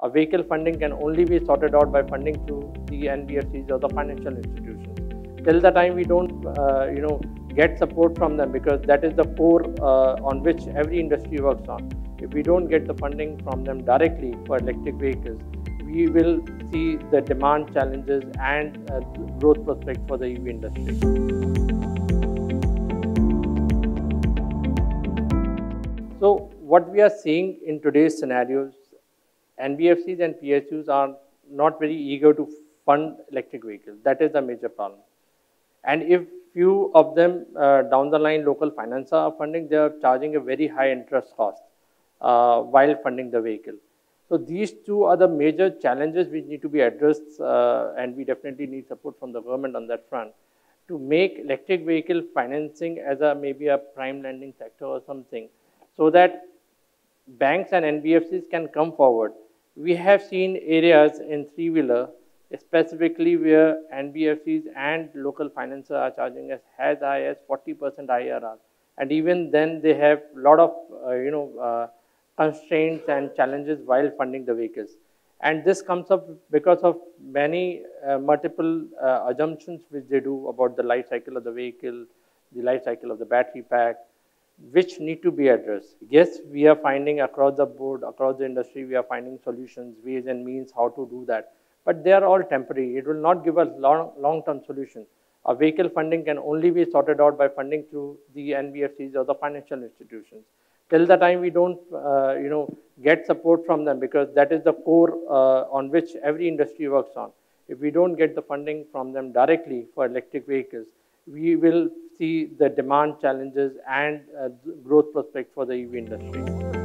A vehicle funding can only be sorted out by funding through the NBFCs or the financial institutions. Till the time we don't, uh, you know, get support from them because that is the core uh, on which every industry works on. If we don't get the funding from them directly for electric vehicles, we will see the demand challenges and uh, growth prospects for the EV industry. So what we are seeing in today's scenarios NBFCs and PSUs are not very eager to fund electric vehicles. That is the major problem. And if few of them uh, down the line local finance are funding, they are charging a very high interest cost uh, while funding the vehicle. So these two are the major challenges which need to be addressed uh, and we definitely need support from the government on that front to make electric vehicle financing as a maybe a prime lending sector or something so that banks and NBFCs can come forward we have seen areas in three-wheeler, specifically where NBFCs and local financiers are charging as high as 40% IRR. And even then, they have a lot of, uh, you know, uh, constraints and challenges while funding the vehicles. And this comes up because of many uh, multiple uh, assumptions which they do about the life cycle of the vehicle, the life cycle of the battery pack, which need to be addressed. Yes, we are finding across the board, across the industry, we are finding solutions, ways and means how to do that. But they are all temporary. It will not give us long, long-term solution. A vehicle funding can only be sorted out by funding through the NBFCs or the financial institutions. Till the time we don't, uh, you know, get support from them because that is the core uh, on which every industry works on. If we don't get the funding from them directly for electric vehicles, we will see the demand challenges and uh, growth prospects for the EV industry.